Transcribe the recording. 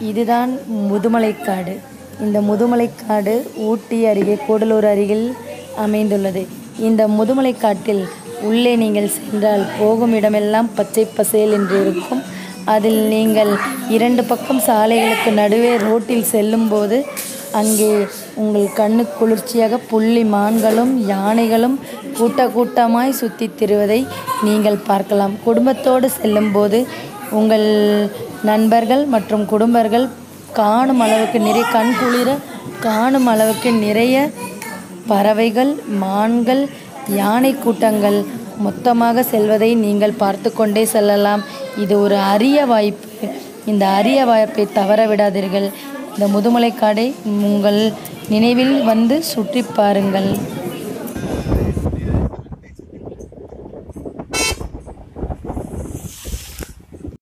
இதுதான் முதுமலைக்காடு. இந்த முதுமலைக்காடு ஊட்டி அருகே கூடலூர் அருகில் அமைந்துள்ளது. இந்த முதுமலைக்காட்டில் உள்ளே நீங்கள் சென்றால் போகும் இடமெல்லாம் பச்சை பசேல் என்று இருக்கும். அதில் நீங்கள் இரண்டு பக்கம் சாலைகளுக்கு நடுவே ரோட்டில் செல்லும்போது அங்கே உங்கள் கண்ணு குளிர்ச்சியாக புள்ளி மான்களும் யானைகளும் கூட்ட கூட்டமாய் சுற்றித் திருவதை நீங்கள் பார்க்கலாம். குடும்பத்தோடு செல்லும்போது உங்கள் நண்பர்கள் மற்றும் குடும்பர்கள் காணும் அளவுக்கு நிறைய கண் குளிர காணும் அளவுக்கு நிறைய பறவைகள் மான்கள் யானை கூட்டங்கள் மொத்தமாக செல்வதை நீங்கள் பார்த்து கொண்டே செல்லலாம். இது ஒரு அரிய வாய்ப்பு. இந்த அரிய வாய்ப்பை தவற விடாதீர்கள். இந்த முதுமலைக்காடை உங்கள் நினைவில் வந்து சுற்றி பாருங்கள்.